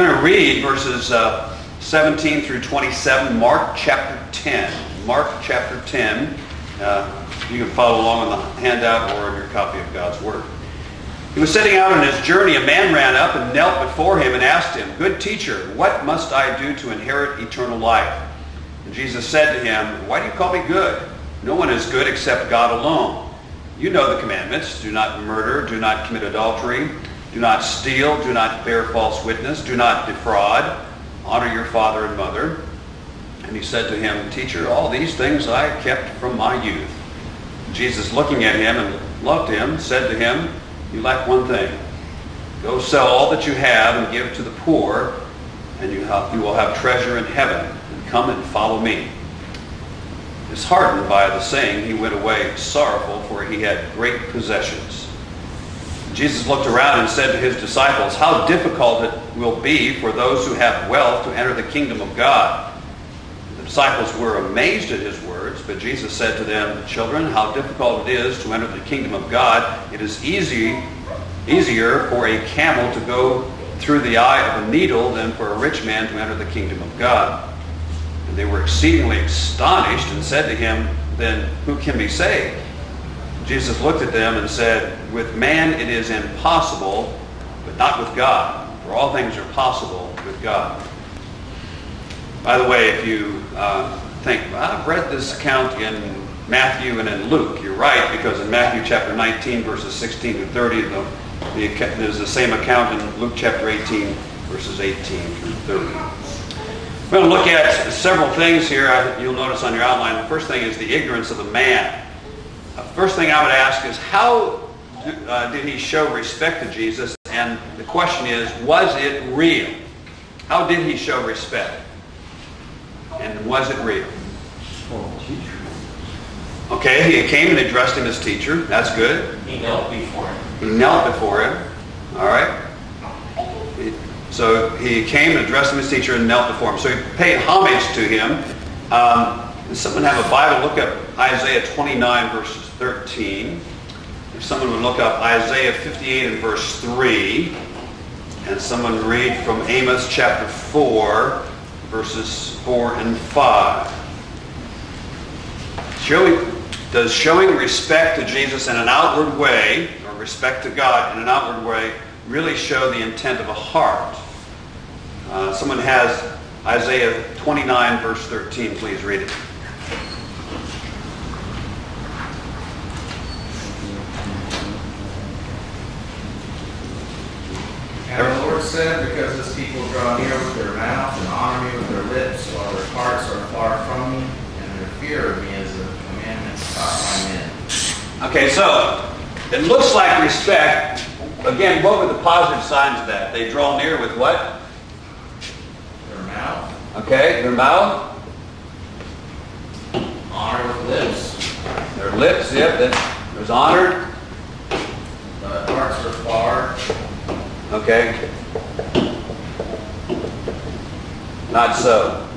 going to read verses uh, 17 through 27, Mark chapter 10. Mark chapter 10. Uh, you can follow along on the handout or in your copy of God's Word. He was setting out on his journey. A man ran up and knelt before him and asked him, Good teacher, what must I do to inherit eternal life? And Jesus said to him, Why do you call me good? No one is good except God alone. You know the commandments. Do not murder. Do not commit adultery. Do not steal. Do not bear false witness. Do not defraud. Honor your father and mother. And he said to him, Teacher, all these things I kept from my youth. Jesus, looking at him and loved him, said to him, You lack one thing. Go sell all that you have and give to the poor, and you, have, you will have treasure in heaven. And come and follow me. Disheartened by the saying, he went away sorrowful, for he had great possessions. Jesus looked around and said to his disciples, How difficult it will be for those who have wealth to enter the kingdom of God. The disciples were amazed at his words, but Jesus said to them, Children, how difficult it is to enter the kingdom of God. It is easy, easier for a camel to go through the eye of a needle than for a rich man to enter the kingdom of God. And they were exceedingly astonished and said to him, Then who can be saved? Jesus looked at them and said, With man it is impossible, but not with God. For all things are possible with God. By the way, if you uh, think, I've read this account in Matthew and in Luke, you're right, because in Matthew chapter 19, verses 16 to 30, the, the, there's the same account in Luke chapter 18, verses 18 through 30. We're going to look at several things here you'll notice on your outline. The first thing is the ignorance of the man. First thing I would ask is how uh, did he show respect to Jesus? And the question is, was it real? How did he show respect? And was it real? Okay, he came and addressed him as teacher. That's good. He knelt before him. He knelt before him. All right. So he came and addressed him as teacher and knelt before him. So he paid homage to him. Um, does someone have a Bible? Look up Isaiah 29, verse 13. If someone would look up Isaiah 58 and verse 3. And someone read from Amos chapter 4, verses 4 and 5. Showing, does showing respect to Jesus in an outward way, or respect to God in an outward way, really show the intent of a heart? Uh, someone has Isaiah 29, verse 13. Please read it. And the Lord said, Because this people draw near with their mouth and honor me with their lips, while their hearts are far from me, and their fear of me is a commandment taught by men. Okay, so it looks like respect. Again, what were the positive signs of that? They draw near with what? Their mouth, Okay, their mouth, honor with lips, their lips, yep, that there's honor. but hearts are far. Okay. Not so.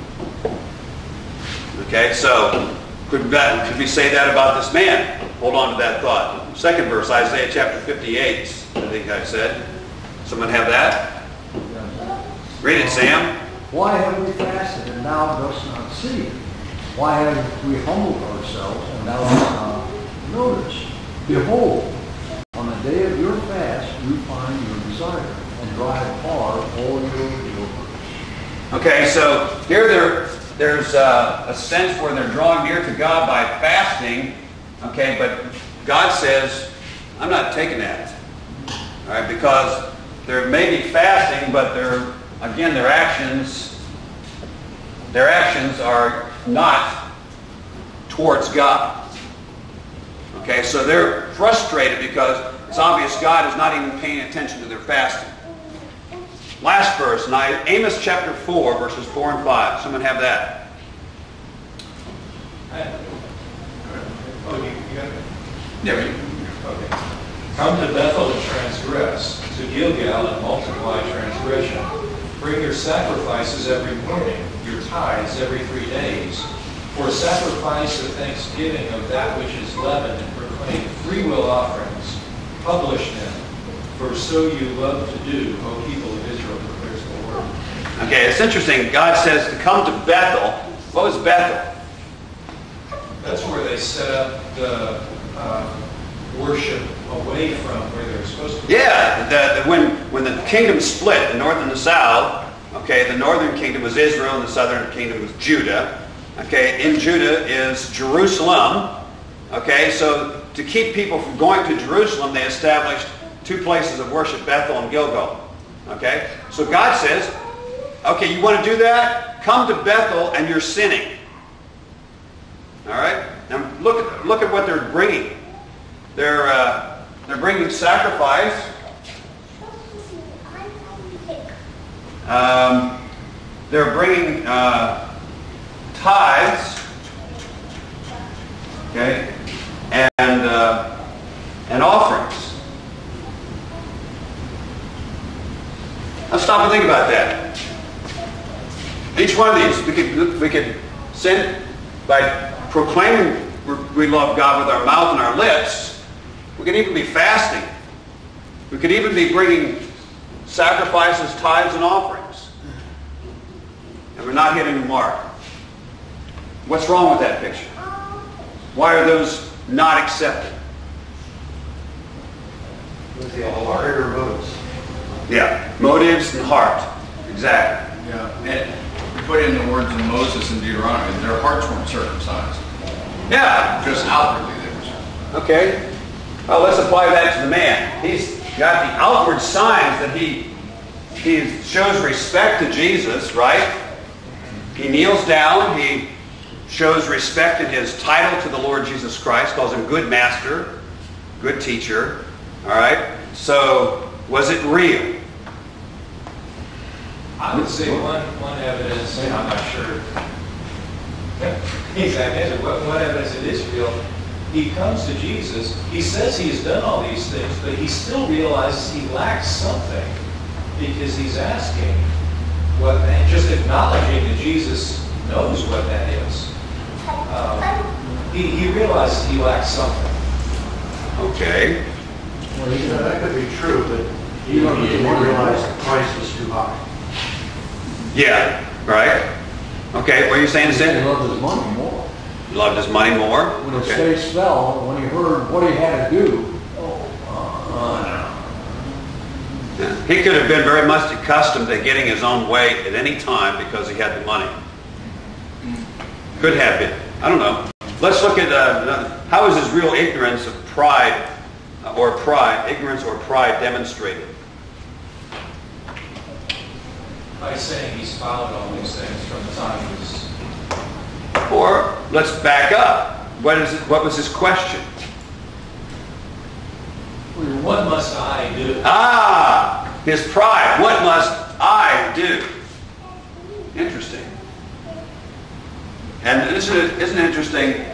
Okay, so could, that, could we say that about this man? Hold on to that thought. Second verse, Isaiah chapter 58, I think I said. Someone have that? Read it, Sam. Why have we fasted and thou dost not see? Why have we humbled ourselves and thou dost not notice? Behold, on the day of your fast you find your desire and drive far all your workers. Okay, so here there, there's uh, a sense where they're drawing near to God by fasting. Okay, but God says, I'm not taking that. All right, because there may be fasting, but their again their actions, their actions are not towards God. Okay, so they're frustrated because it's obvious God is not even paying attention to their fasting. Last verse, now Amos chapter 4, verses 4 and 5. Someone have that. Oh, you, you got it? Yeah. Come to Bethel and transgress, to Gilgal and multiply transgression. Bring your sacrifices every morning, your tithes every three days. For sacrifice of thanksgiving of that which is leavened and proclaim free will offerings. Publish them, for so you love to do, O people of Israel, declares the Lord. Okay, it's interesting. God says to come to Bethel. What was Bethel? That's where they set up the uh, worship away from where they were supposed to be. Yeah, the, the, when, when the kingdom split, the north and the south, okay, the northern kingdom was Israel and the southern kingdom was Judah. Okay, in Judah is Jerusalem. Okay, so to keep people from going to Jerusalem, they established two places of worship, Bethel and Gilgal. Okay, so God says, okay, you want to do that? Come to Bethel and you're sinning. All right? Now look at, look at what they're bringing. They're, uh, they're bringing sacrifice. Um, they're bringing uh, tithes. Okay? And, uh, and offerings. Now stop and think about that. Each one of these, we could, we could sin by proclaiming we love God with our mouth and our lips. We could even be fasting. We could even be bringing sacrifices, tithes, and offerings. And we're not hitting the mark. What's wrong with that picture? Why are those not accepted? With the ulterior motives. Yeah, motives and heart. Exactly. Yeah, and put in the words of Moses in Deuteronomy, their hearts weren't circumcised, Yeah. just outwardly they were circumcised. Okay. Well, let's apply that to the man. He's got the outward signs that he he shows respect to Jesus, right? He kneels down. He shows respect in his title to the Lord Jesus Christ. Calls him good master, good teacher. All right. So was it real? I would say one, one evidence, and I'm not sure exact answer, but one evidence it is real, he comes to Jesus, he says he has done all these things, but he still realizes he lacks something because he's asking what, and just acknowledging that Jesus knows what that is. Um, he, he realizes he lacks something. Okay. Well, you know, that could be true, but he didn't realize the price was too high. Yeah. Right. Okay. What are you saying, He Sid? loved his money more. He loved his money more. When his Okay. face fell, when he heard what he had to do, oh, Yeah. He could have been very much accustomed to getting his own way at any time because he had the money. Could have been. I don't know. Let's look at uh, how is his real ignorance of pride uh, or pride, ignorance or pride demonstrated? By saying he's followed all these things from the time he was Or let's back up. What is it, what was his question? What must I do? Ah, his pride. What must I do? Interesting. And isn't it, isn't it interesting?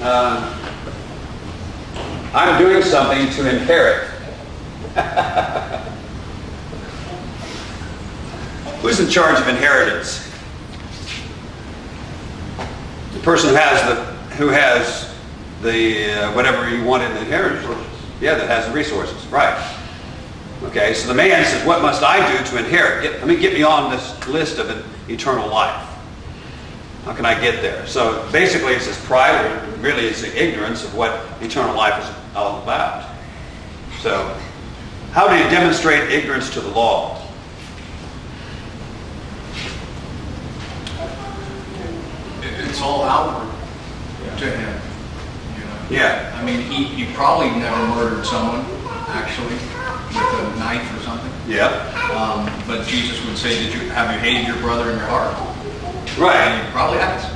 Uh, I'm doing something to inherit. Who's in charge of inheritance? The person who has the who has the uh, whatever you want in the inheritance. Yeah, that has the resources. Right. Okay, so the man says, "What must I do to inherit? Get, let me get me on this list of an eternal life. How can I get there?" So basically, it's his pride, really it's the ignorance of what eternal life is all about. So, how do you demonstrate ignorance to the law? It- It's all outward to him, you know. Yeah. I mean, he, he probably never murdered someone, actually, with a knife or something. Yeah. Um, but Jesus would say, did you, have you hated your brother in your heart? Right. And he probably has.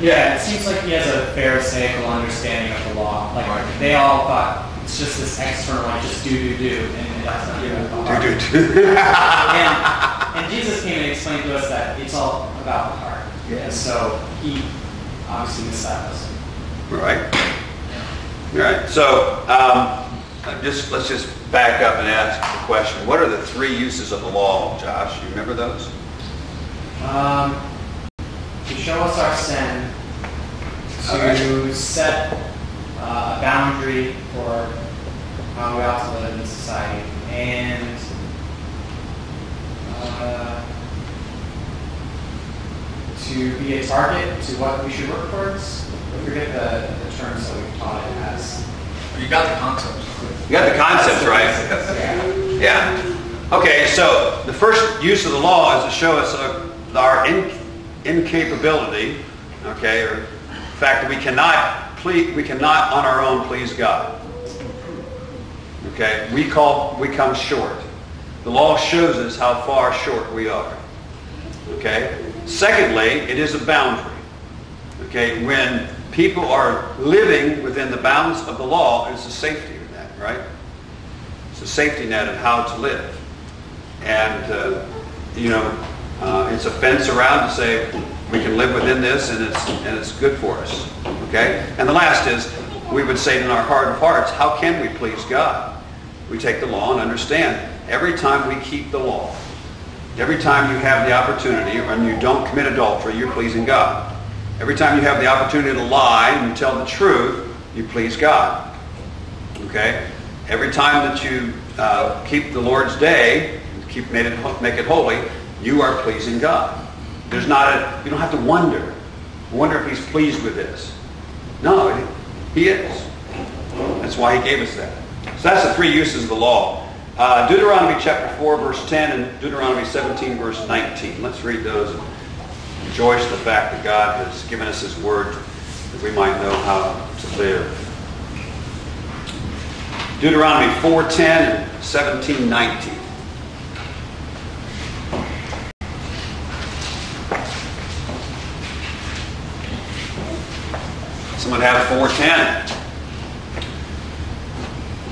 Yeah, it seems like he has a pharisaical understanding of the law. Like Right. they all thought it's just this external, like just do do do, and that's not even the heart. Do, do, do. And, and Jesus came and explained to us that it's all about the heart. And so he obviously lesson. Right. Right. So, um, just let's just back up and ask the question: What are the three uses of the law, Josh? You remember those? Um, to show us our sin, to set uh, a boundary for how we ought to live in society, and uh, to be a target to what we should work towards. I forget the, the terms that we've taught it as. You got the concepts. You got the concepts, right? Yeah. Yeah. Okay, so the first use of the law is to show us uh, our in, incapability, okay, or the fact that we cannot please, we cannot on our own please God. Okay, we call we come short. The law shows us how far short we are. Okay. Secondly, it is a boundary. Okay, when people are living within the bounds of the law, it's a safety net, right? It's a safety net of how to live. And, uh, you know, uh, it's a fence around to say we can live within this and it's, and it's good for us. Okay? And the last is we would say in our heart of hearts, how can we please God? We take the law and understand every time we keep the law, every time you have the opportunity and you don't commit adultery, you're pleasing God. Every time you have the opportunity to lie and you tell the truth, you please God. Okay? Every time that you uh, keep the Lord's day, keep make it, make it holy, you are pleasing God. There's not a, you don't have to wonder. Wonder if he's pleased with this. No, he is. That's why he gave us that. So that's the three uses of the law. Uh, Deuteronomy chapter 4, verse 10, and Deuteronomy 17, verse 19. Let's read those and rejoice the fact that God has given us his word that we might know how to live. Deuteronomy 4.10 and 17.19. Someone have 410.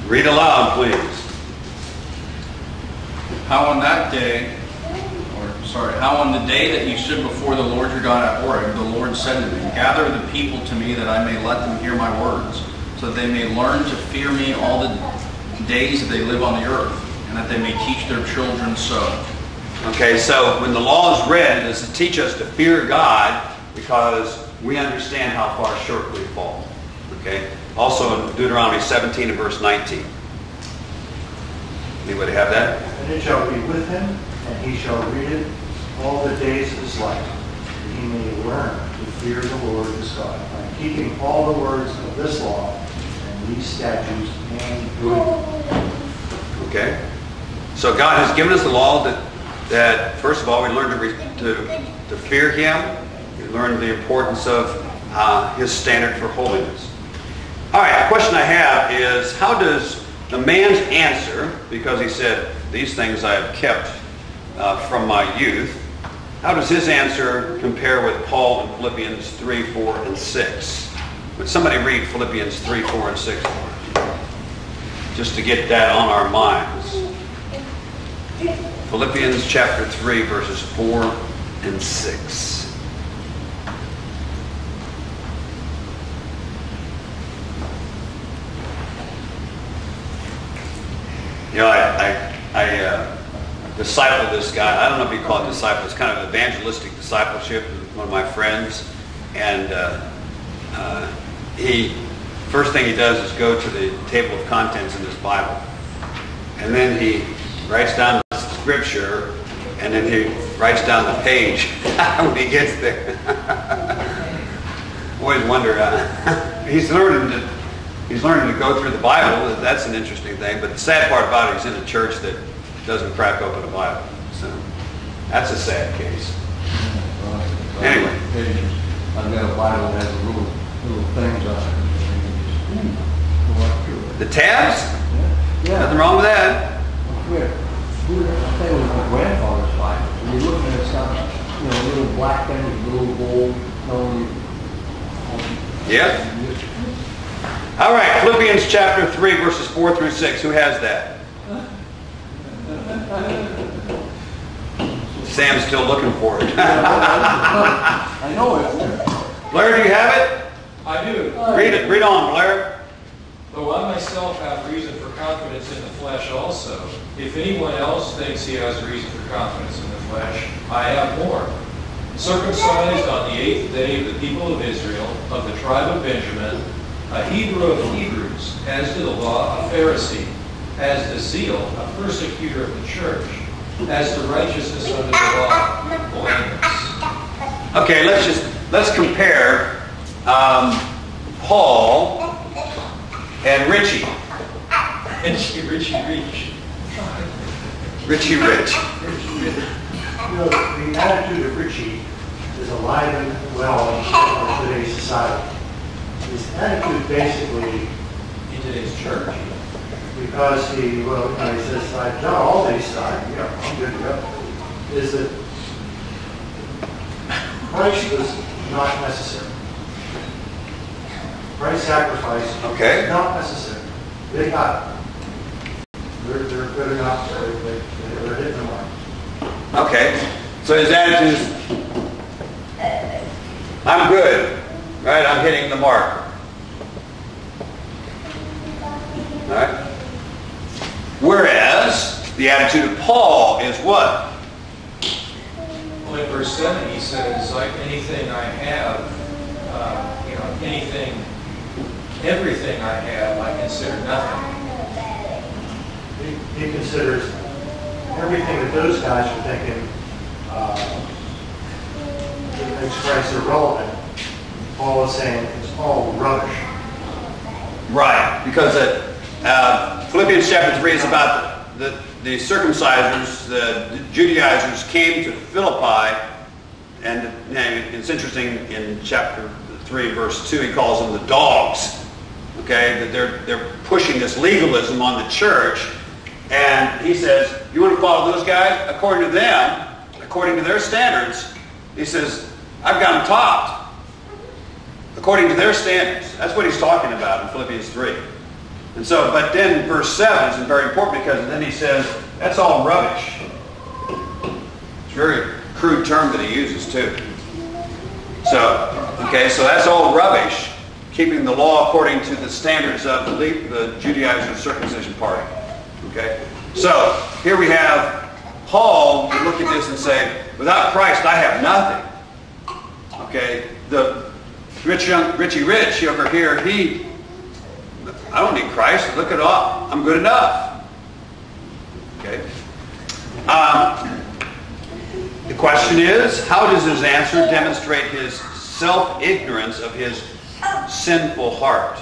Read aloud, please. How on that day, or sorry, how on the day that you stood before the Lord your God at Horeb, the Lord said to me, Gather the people to me that I may let them hear my words, so that they may learn to fear me all the days that they live on the earth, and that they may teach their children so. Okay, so when the law is read, it is to teach us to fear God because we understand how far short we fall. Okay? Also in Deuteronomy 17 and verse 19. Anybody have that? And it shall be with him, and he shall read it all the days of his life, that he may learn to fear the Lord his God, by keeping all the words of this law and these statutes and doing them. Okay? So God has given us the law that, that first of all, we learn to, re, to, to fear Him. We learn the importance of uh, His standard for holiness. All right, the question I have is, how does the man's answer, because he said, these things I have kept uh, from my youth, how does his answer compare with Paul in Philippians 3, 4, and 6? Would somebody read Philippians 3, 4, and 6 for us? Just to get that on our minds. Philippians chapter 3, verses 4 and 6. You know, I, I, I uh, discipled this guy. I don't know if you call it disciple. It's kind of evangelistic discipleship. One of my friends, and uh, uh, he first thing he does is go to the table of contents in his Bible, and then he writes down the scripture, and then he writes down the page when he gets there. Always wonder. Uh, he's learning to he's learning to go through the Bible. That's an interesting thing. But the sad part about it, he's in a church that doesn't crack open the Bible. So that's a sad case. Anyway. I've got a Bible that has little, little things on it. And you just, go up to it. The tabs? Yeah. Nothing wrong with that. Where, who, I think it was my grandfather's Bible. And you're looking at it, it's got, you know, little black things, little gold, you know, you- you just- All right, Philippians chapter 3, verses 4 through 6. Who has that? Sam's still looking for it. I know it. Blair, do you have it? I do. Read it. Read on, Blair. Though I myself have reason for confidence in the flesh also, if anyone else thinks he has reason for confidence in the flesh, I have more. Circumcised on the eighth day of the people of Israel, of the tribe of Benjamin, a Hebrew of Hebrews, as to the law, a Pharisee, as to zeal, a persecutor of the church, as to righteousness under the law, blameless. Okay, let's just, let's compare um, Paul and Richie. Richie, Richie, Rich. Richie Rich. You know, the attitude of Richie is alive and well in today's society. His attitude basically, In today's church. because he, well, you know, he says, I've done all these, you know, I'm good to go, is that Christ was not necessary. Christ's sacrifice Okay. was not necessary. They got it. They're, they're good enough, they, they, they're hitting the mark. Okay, so his attitude is, I'm good, right? I'm hitting the mark. All right? Whereas the attitude of Paul is what? Well, in verse 7, he says, like anything I have, uh, you know, anything, everything I have, I consider nothing. He, he considers everything that those guys are thinking, uh, that makes Christ irrelevant. Paul is saying it's all rubbish. Right, because uh, uh, Philippians chapter 3 is about the, the circumcisers, the Judaizers came to Philippi, and know, it's interesting in chapter 3, verse 2, he calls them the dogs. Okay, that they're, they're pushing this legalism on the church, and he says, you want to follow those guys? According to them, according to their standards, he says, I've got them topped according to their standards. That's what he's talking about in Philippians 3. And so, but then verse 7 is very important because then he says, that's all rubbish. It's a very crude term that he uses too. So, okay, so that's all rubbish, keeping the law according to the standards of the, the Judaizer circumcision party. Okay? So, here we have Paul would look at this and say, without Christ I have nothing. Okay, the rich young Richie Rich over here, he, I don't need Christ. Look at all, I'm good enough. Okay. Um, the question is, how does his answer demonstrate his self-ignorance of his sinful heart?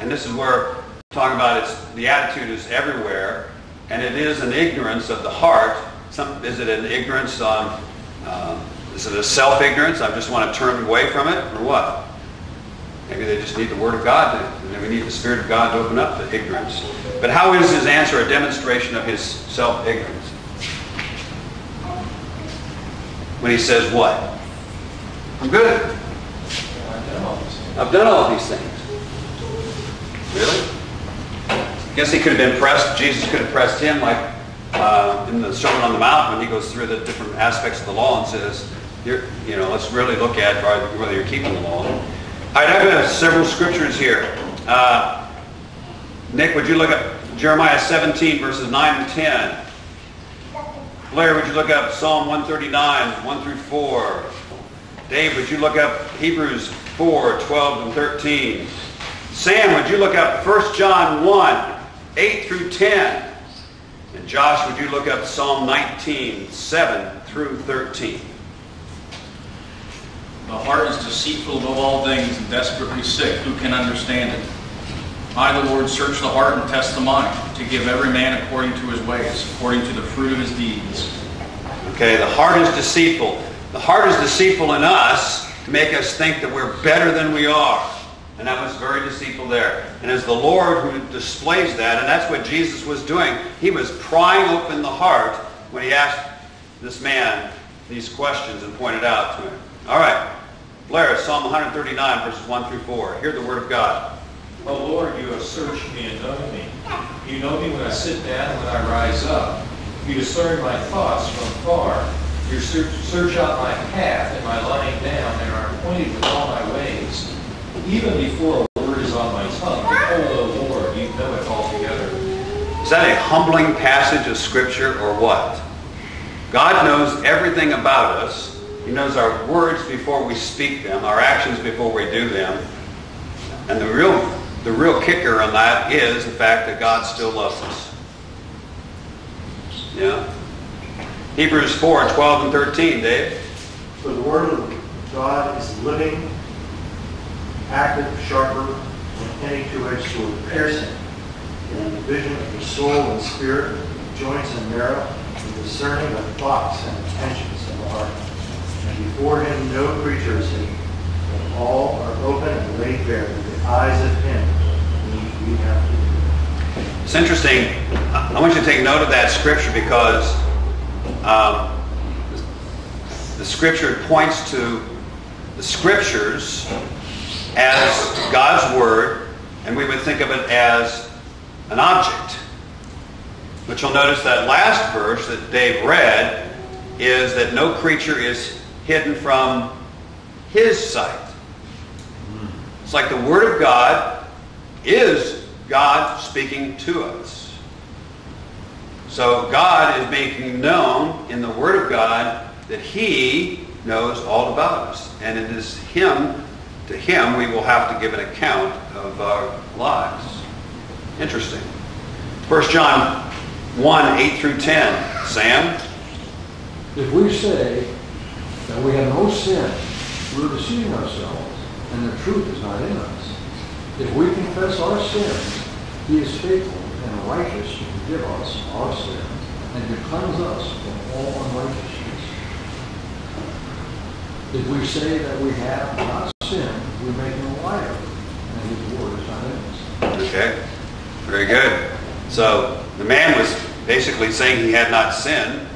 And this is where talking about it's the attitude is everywhere, and it is an ignorance of the heart. Some, is it an ignorance on? Uh, is it a self-ignorance? I just want to turn away from it, or what? Maybe they just need the Word of God, and we need the Spirit of God to open up the ignorance. But how is his answer a demonstration of his self-ignorance? When he says what? I'm good. I've done all these things. Really? Really? Guess he could have been pressed. Jesus could have pressed him like uh, in the Sermon on the Mount when he goes through the different aspects of the law and says, you know, let's really look at whether you're keeping the law. All right, I've got several scriptures here. Uh, Nick, would you look at Jeremiah 17, verses 9 and 10? Blair, would you look up Psalm 139, 1 through 4? Dave, would you look up Hebrews 4, 12 and 13? Sam, would you look up 1 John 1, 8 through 10? And Josh, would you look up Psalm 19, 7 through 13? The heart is deceitful above all things and desperately sick. Who can understand it? I, the Lord, search the heart and test the mind, to give every man according to his ways, according to the fruit of his deeds. Okay, the heart is deceitful. The heart is deceitful in us to make us think that we're better than we are. And that was very deceitful there. And as the Lord who displays that, and that's what Jesus was doing, he was prying open the heart when he asked this man these questions and pointed out to him. All right, Blair, Psalm 139, verses 1 through 4. Hear the word of God. O Lord, you have searched me and known me. You know me when I sit down and when I rise up. You discern my thoughts from far. You search, search out my path and my lying down and are acquainted with all my ways. Even before a word is on my tongue, behold, O Lord, you know it altogether. Is that a humbling passage of Scripture or what? God knows everything about us. He knows our words before we speak them, our actions before we do them. And the real, the real kicker on that is the fact that God still loves us. Yeah? Hebrews 4, 12 and 13, Dave. For the word of God is living, active, sharper than any two-edged sword, piercing in the division of the soul and spirit, joints and marrow, and discerning the thoughts and intentions of the heart. And before him no creature is hidden, but all are open and laid bare to the eyes of him whom we have to It's interesting. I I want you to take note of that scripture because um, the scripture points to the scriptures as God's word, and we would think of it as an object. But you'll notice that last verse that Dave read is that no creature is hidden from his sight. It's like the word of God is God speaking to us. So God is making known in the Word of God that He knows all about us. And it is Him, to Him we will have to give an account of our lives. Interesting. 1 John 1, 8 through 10. Sam? If we say that we have no sin, we're deceiving ourselves, and the truth is not in us. If we confess our sins, he is faithful and righteous to forgive us our sins and to cleanse us from all unrighteousness. If we say that we have not sinned, we make him a liar, and his word is not in us. Okay. Very good. So the man was basically saying he had not sinned.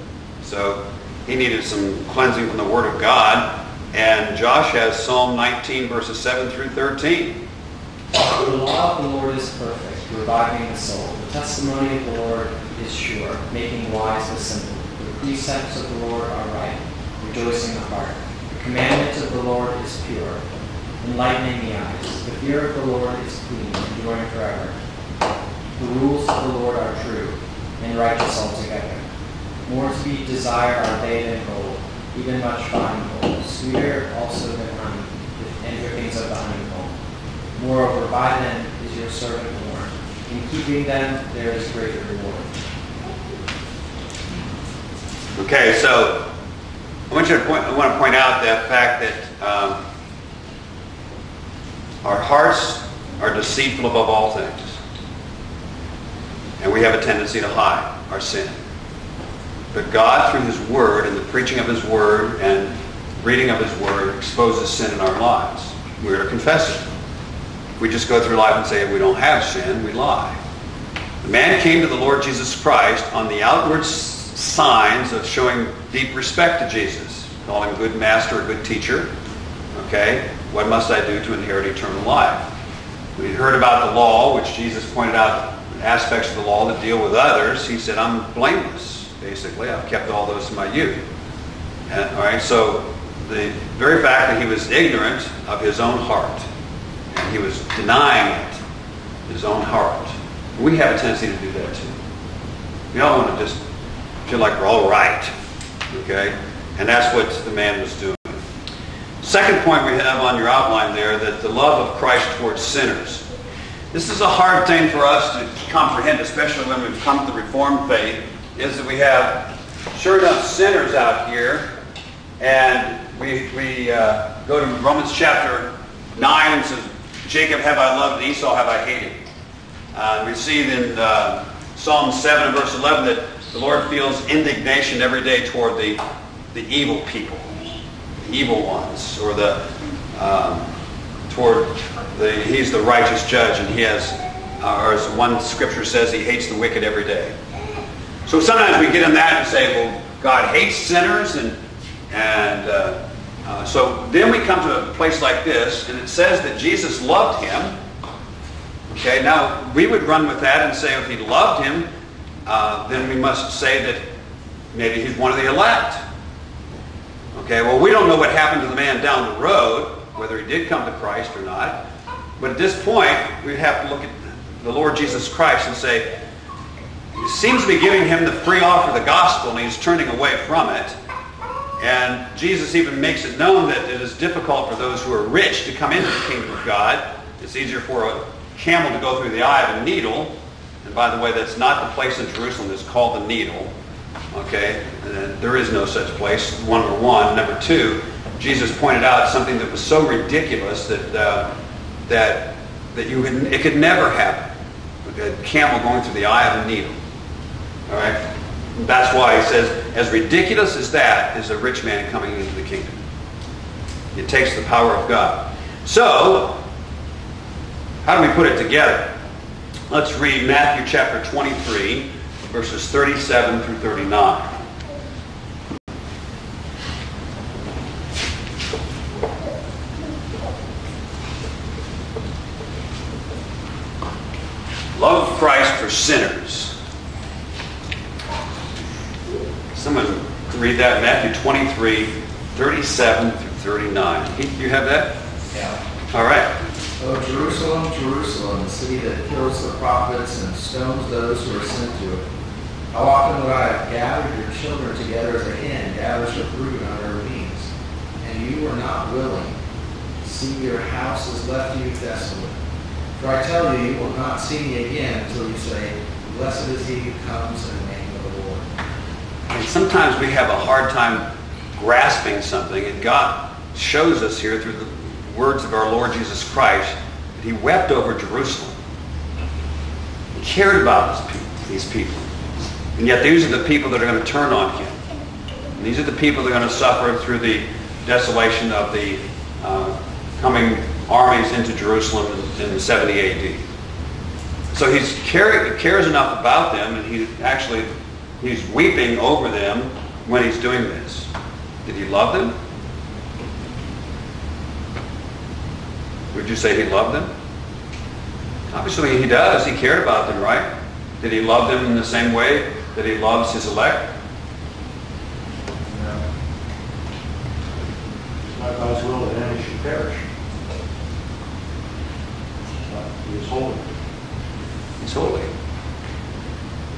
So he needed some cleansing from the Word of God. And Josh has Psalm 19, verses 7 through 13. The law of the Lord is perfect, reviving the soul. The testimony of the Lord is sure, making wise the simple. The precepts of the Lord are right, rejoicing the heart. The commandment of the Lord is pure, enlightening the eyes. The fear of the Lord is clean, enduring forever. The rules of the Lord are true, and righteous altogether. More to be desired are they than gold, even much fine gold, sweeter also than honey, and drippings of the honeycomb. Moreover, by them is your servant warned. In keeping them, there is great reward. Okay, so I want you to point, I want to point out the fact that um, our hearts are deceitful above all things. And we have a tendency to hide our sin. But God, through His Word and the preaching of His Word and reading of His Word, exposes sin in our lives. We're to confess it. We just go through life and say if we don't have sin, we lie. The man came to the Lord Jesus Christ on the outward signs of showing deep respect to Jesus, calling him good master, a good teacher. Okay, what must I do to inherit eternal life? He heard about the law, which Jesus pointed out aspects of the law that deal with others, he said, I'm blameless, basically. I've kept all those in my youth. And, all right, so the very fact that he was ignorant of his own heart, and he was denying it, his own heart. We have a tendency to do that too. We all want to just feel like we're all right, okay? And that's what the man was doing. Second point we have on your outline there, that the love of Christ towards sinners. This is a hard thing for us to comprehend, especially when we've come to the Reformed faith, is that we have, sure enough, sinners out here, and we, we uh, go to Romans chapter 9 and says, Jacob have I loved, and Esau have I hated. Uh, we see in uh, Psalm 7 and verse 11 that the Lord feels indignation every day toward the, the evil people, the evil ones, or the um, toward the he's the righteous judge, and he has, uh, or as one scripture says, he hates the wicked every day. So sometimes we get in that and say, well, God hates sinners, and and uh, uh, so then we come to a place like this, and it says that Jesus loved him. Okay, now we would run with that and say if he loved him, uh, then we must say that maybe he's one of the elect. Okay, well we don't know what happened to the man down the road, whether he did come to Christ or not. But at this point, we have to look at the Lord Jesus Christ and say, seems to be giving him the free offer of the gospel and he's turning away from it. And Jesus even makes it known that it is difficult for those who are rich to come into the kingdom of God. It's easier for a camel to go through the eye of a needle. And by the way, that's not the place in Jerusalem that's called the needle. Okay? There is no such place, number one. Number two, Jesus pointed out something that was so ridiculous that uh, that that you could, it could never happen. A camel going through the eye of a needle. All right. That's why he says, as ridiculous as that is a rich man coming into the kingdom. It takes the power of God. So, how do we put it together? Let's read Matthew chapter 23, verses 37 through 39. Love of Christ for sinners. Someone read that, Matthew 23, 37 through 39. You have that? Yeah. All right. Oh, Jerusalem, Jerusalem, the city that kills the prophets and stones those who are sent to it. How often would I have gathered your children together as a hen gathers her brood under her wings, and you were not willing. See, your house is left you desolate. For I tell you, you will not see me again until you say, Blessed is he who comes in the name of the Lord. And sometimes we have a hard time grasping something, and God shows us here through the words of our Lord Jesus Christ that he wept over Jerusalem. He cared about these people. And yet these are the people that are going to turn on him. And these are the people that are going to suffer through the desolation of the uh, coming armies into Jerusalem in, in 70 AD. So he cares enough about them, and he actually he's weeping over them when he's doing this. Did he love them? Would you say he loved them? Obviously he does. He cared about them, right? Did he love them in the same way that he loves his elect? No. It's not God's will that any should perish. But He is holy. He's holy.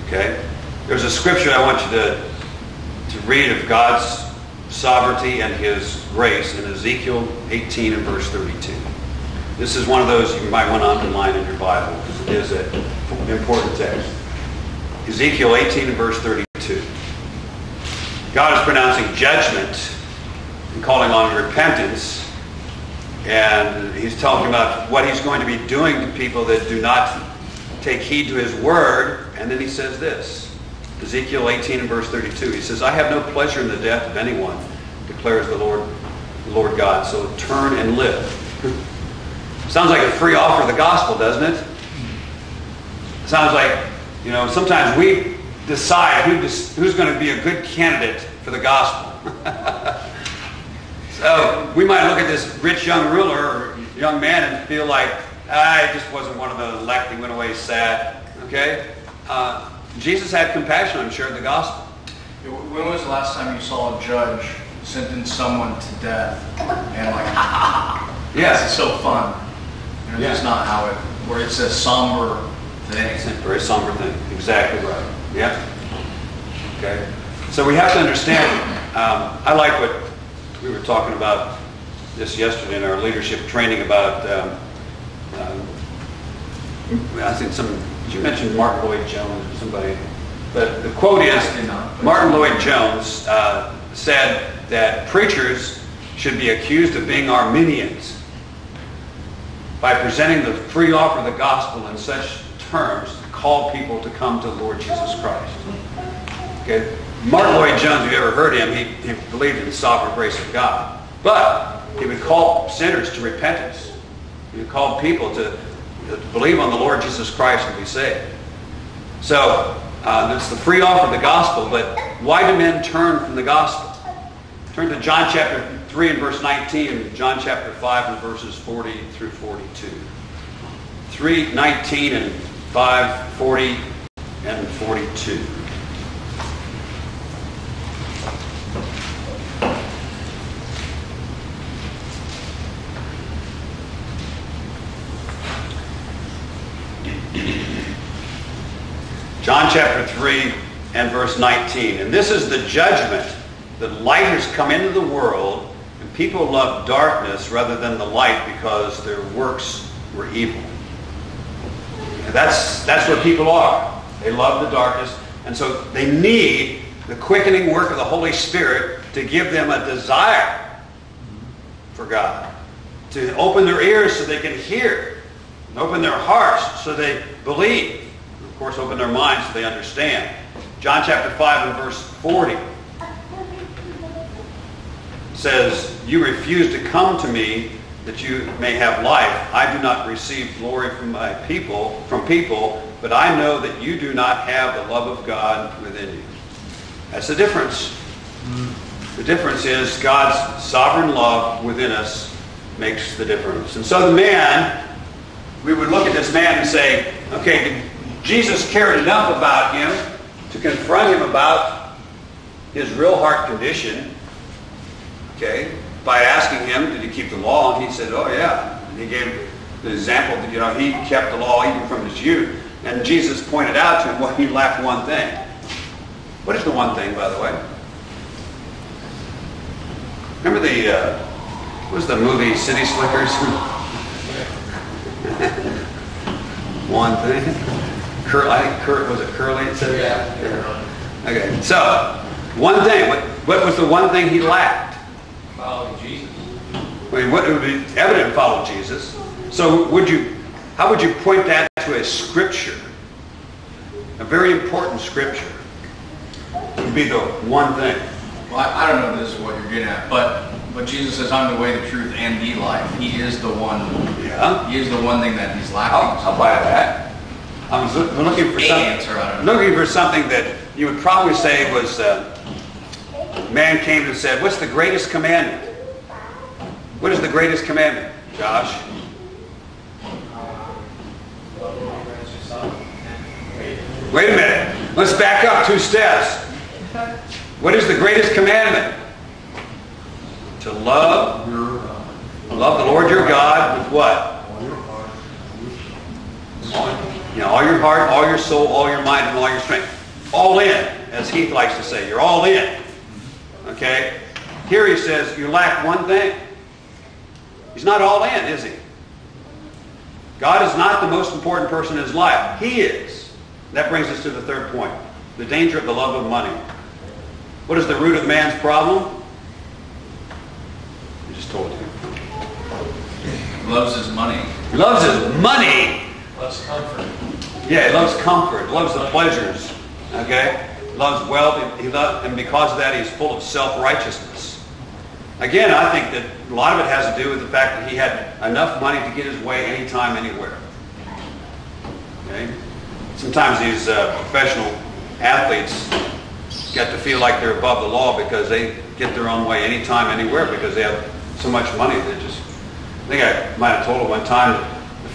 Okay? There's a scripture I want you to, to read of God's sovereignty and his grace in Ezekiel 18 and verse 32. This is one of those you might want to underline in your Bible because it is an important text. Ezekiel 18 and verse 32. God is pronouncing judgment and calling on repentance. And he's talking about what he's going to be doing to people that do not take heed to his word. And then he says this. Ezekiel 18 and verse 32. He says, I have no pleasure in the death of anyone, declares the Lord, the Lord God. So turn and live. Sounds like a free offer of the gospel, doesn't it? Sounds like, you know, sometimes we decide who who's going to be a good candidate for the gospel. so we might look at this rich young ruler or young man and feel like, he just wasn't one of the elect. He went away sad. Okay? Uh, Jesus had compassion, I'm sure, the gospel. When was the last time you saw a judge sentence someone to death and like, this is Yes. so fun? You know, It's Yeah. not how it, where it's a somber thing. It's a very somber thing. Exactly right. Yeah. Okay. So we have to understand. Um, I like what we were talking about this yesterday in our leadership training about. Um, um, I think some. Did you mention Martyn Lloyd-Jones or somebody? But the quote is I did not. Martyn Lloyd-Jones uh, said that preachers should be accused of being Arminians by presenting the free offer of the gospel in such terms to call people to come to the Lord Jesus Christ. Okay? Martyn Lloyd-Jones, if you ever heard him, he, he believed in the sovereign grace of God. But he would call sinners to repentance. He would call people to, to believe on the Lord Jesus Christ and be saved. So, uh, that's the free offer of the gospel, but why do men turn from the gospel? Turn to John chapter 3 and verse 19, and John chapter 5 and verses 40 through 42. 3, 19 and 5, 40 and 42. John chapter 3 and verse 19. And this is the judgment that light has come into the world, and people love darkness rather than the light because their works were evil. And that's, that's where people are. They love the darkness, and so they need the quickening work of the Holy Spirit to give them a desire for God. To open their ears so they can hear. And open their hearts so they believe. Of course, open their minds so they understand. John chapter 5 and verse 40 says, You refuse to come to me that you may have life. I do not receive glory from my people, from people, but I know that you do not have the love of God within you. That's the difference. The difference is God's sovereign love within us makes the difference. And so the man, we would look at this man and say, okay, Jesus cared enough about him to confront him about his real heart condition, okay, by asking him, did he keep the law? And he said, oh yeah. And he gave the example that, you know, he kept the law even from his youth. And Jesus pointed out to him, well, he lacked one thing. What is the one thing, by the way? Remember the, uh, what was the movie City Slickers? one thing. Cur- I think Kurt, was it Curly? It said Yeah. Okay, so, one thing. What, what was the one thing he lacked? Following Jesus. I mean, what, it would be evident to follow Jesus. So would you, how would you point that to a scripture? A very important scripture would be the one thing. Well, I, I don't know if this is what you're getting at, but but Jesus says, "I'm the way, the truth, and the life." He is the one. Yeah. He is the one thing that he's I'll, lacking. I'll buy that. I was looking for something. answer, I don't know. Looking for something that you would probably say was, uh, man came and said, what's the greatest commandment? What is the greatest commandment, Josh? Wait a minute. Let's back up two steps. What is the greatest commandment? To love, Your, love the Lord your God with what? All your heart, all your soul. You know, all your heart, all your soul, all your mind, and all your strength. All in, as Heath likes to say. You're all in. Okay? Here he says, you lack one thing. He's not all in, is he? God is not the most important person in his life. He is. That brings us to the third point. The danger of the love of money. What is the root of man's problem? I just told you. Loves his money. He loves his money. Loves comfort. Yeah, he loves comfort, loves the pleasures, okay? Loves wealth, he loves, and because of that, he's full of self-righteousness. Again, I think that a lot of it has to do with the fact that he had enough money to get his way anytime, anywhere. Okay? Sometimes these uh, professional athletes get to feel like they're above the law because they get their own way anytime, anywhere because they have so much money. They just, I think I might have told him one time,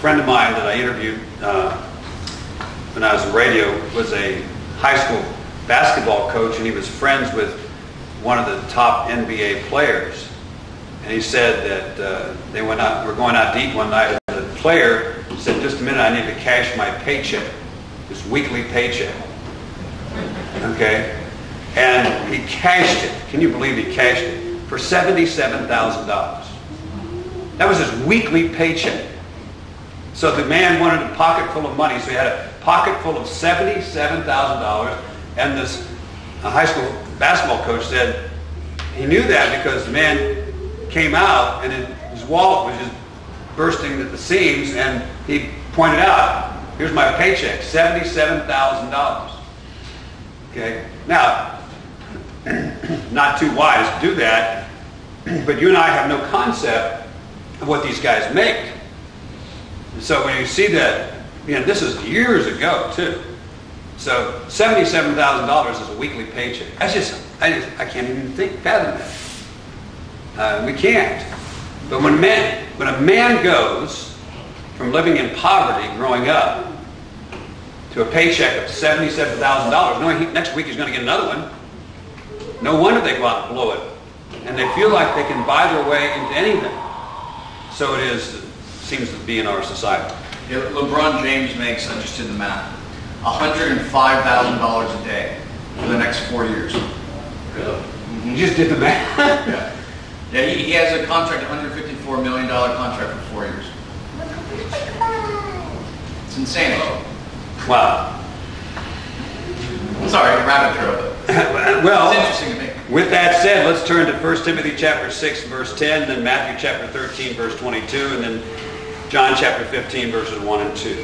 friend of mine that I interviewed uh, when I was in radio was a high school basketball coach and he was friends with one of the top NBA players. And he said that uh, they went out, were going out to eat one night and the player said, just a minute, I need to cash my paycheck, this weekly paycheck. Okay? And he cashed it. Can you believe he cashed it? For $77,000. That was his weekly paycheck. So the man wanted a pocket full of money, so he had a pocket full of $77,000. And this uh, high school basketball coach said he knew that because the man came out and his wallet was just bursting at the seams, and he pointed out, here's my paycheck, $77,000. Okay? Now, not too wise to do that, but you and I have no concept of what these guys make. So when you see that, you know, this is years ago too. So seventy-seven thousand dollars is a weekly paycheck. That's just, I just, I can't even think, fathom that. Uh, we can't. But when man, when a man goes from living in poverty, growing up, to a paycheck of seventy-seven thousand dollars, knowing he, next week he's going to get another one, no wonder they go out and blow it, and they feel like they can buy their way into anything. So it is, seems to be in our society. Yeah, LeBron James makes, I just did the math, $105,000 a day for the next four years. Mm-hmm. You just did the math. Yeah, yeah he, he has a contract, $154 million contract for four years. It's insanity. wow. Sorry, rabbit trail, well, it's interesting to me. With that said, let's turn to 1 Timothy chapter 6, verse 10, then Matthew chapter 13, verse 22, and then John chapter 15, verses 1 and 2.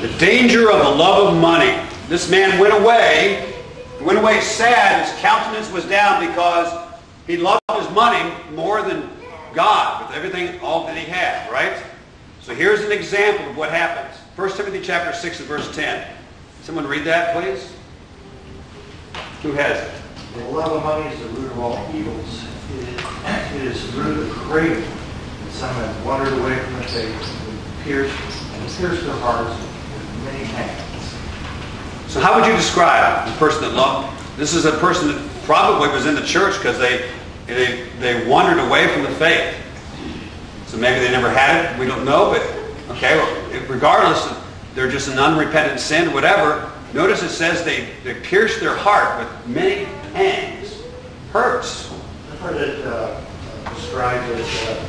The danger of the love of money. This man went away, went away sad. His countenance was down because he loved his money more than God with everything, all that he had, right? So here's an example of what happens. 1 Timothy chapter 6 and verse 10. Someone read that, please. Who has it? The love of money is the root of all evils. It is, it is the root of some have wandered away from the faith and pierced, and pierced their hearts with many pangs. So how would you describe the person that loved? This is a person that probably was in the church because they, they, they wandered away from the faith. So maybe they never had it. We don't know, but okay, well, regardless, they're just an unrepentant sin, whatever. Notice it says they, they pierced their heart with many pangs, hurts. I've heard it uh, described as uh,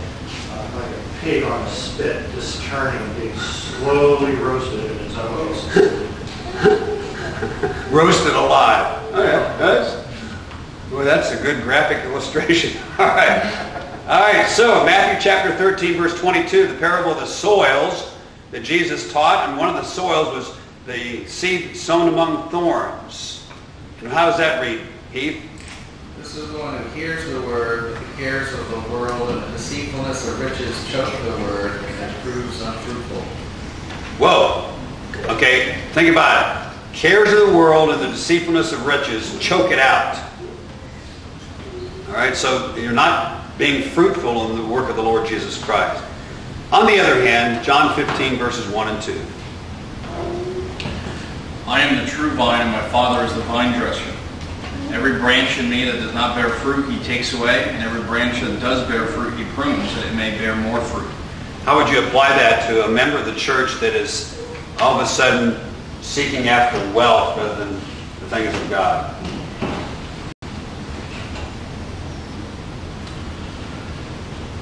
uh, like a pig on a spit, just turning being slowly roasted in its own juices. roasted alive. Okay, that's, well, that's a good graphic illustration. All right. All right, so Matthew chapter 13, verse 22, the parable of the soils that Jesus taught, and one of the soils was the seed sown among thorns. And how does that read, Heath? This is the one who hears the word, but the cares of the world and the deceitfulness of riches choke the word, and it proves unfruitful. Whoa. Okay, think about it. Cares of the world and the deceitfulness of riches choke it out. All right, so you're not being fruitful in the work of the Lord Jesus Christ. On the other hand, John 15, verses 1 and 2. I am the true vine, and my Father is the vine dresser. Every branch in me that does not bear fruit, he takes away, and every branch that does bear fruit, he prunes, that it may bear more fruit. How would you apply that to a member of the church that is all of a sudden seeking after wealth rather than the things of God?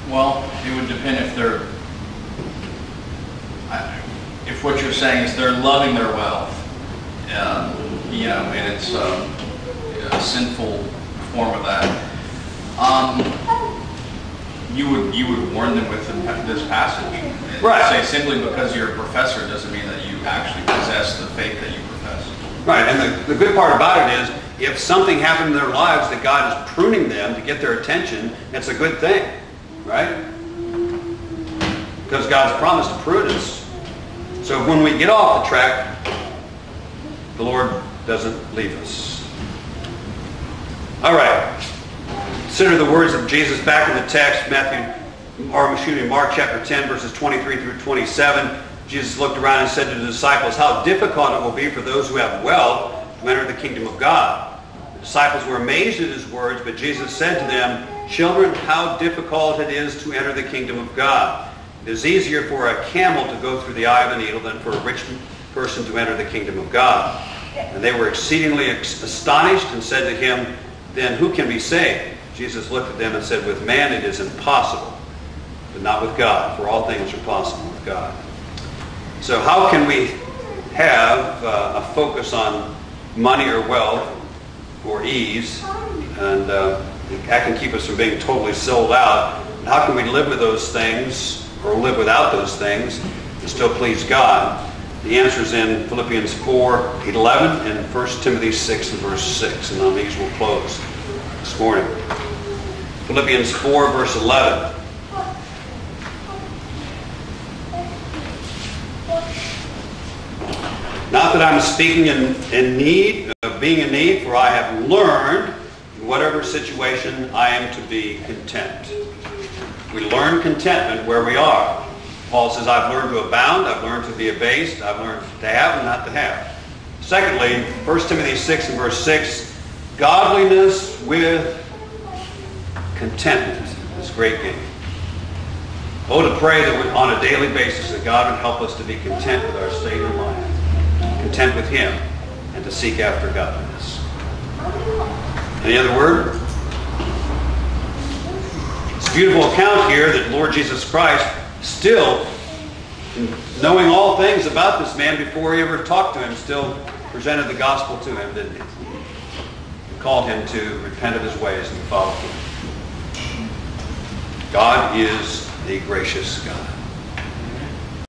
Well, it would depend if they're, if what you're saying is they're loving their wealth, um, you know, and it's um, a sinful form of that. Um, you would you would warn them with the- this passage. And Right. Say simply because you're a professor doesn't mean that you actually possess the faith that you profess. Right, and the, the good part about it is if something happened in their lives that God is pruning them to get their attention, it's a good thing, right? Because God's promised to prune us. So when we get off the track, the Lord doesn't leave us. All right. Consider the words of Jesus back in the text, Matthew, or excuse me, Mark chapter 10, verses 23 through 27. Jesus looked around and said to the disciples, How difficult it will be for those who have wealth to enter the kingdom of God. The disciples were amazed at his words, but Jesus said to them, Children, how difficult it is to enter the kingdom of God. It is easier for a camel to go through the eye of a needle than for a rich person to enter the kingdom of God. And they were exceedingly astonished and said to him, Then who can be saved? Jesus looked at them and said, With man it is impossible, but not with God, for all things are possible with God. So how can we have uh, a focus on money or wealth or ease, and uh, that can keep us from being totally sold out? And how can we live with those things or live without those things and still please God? The answer is in Philippians 4, 11 and 1 Timothy 6 and verse 6. And on these we'll close this morning. Philippians 4, verse 11. Not that I'm speaking in, in need, of being in need, for I have learned in whatever situation I am to be content. We learn contentment where we are. Paul says, I've learned to abound, I've learned to be abased, I've learned to have and not to have. Secondly, 1 Timothy 6 and verse 6, godliness with contentment is great gain. Oh, to pray that we, on a daily basis that God would help us to be content with our state of life, content with Him, and to seek after godliness. Any other word? It's a beautiful account here that Lord Jesus Christ still, knowing all things about this man before he ever talked to him, still presented the gospel to him, didn't he? called him to repent of his ways and follow him. God is a gracious God.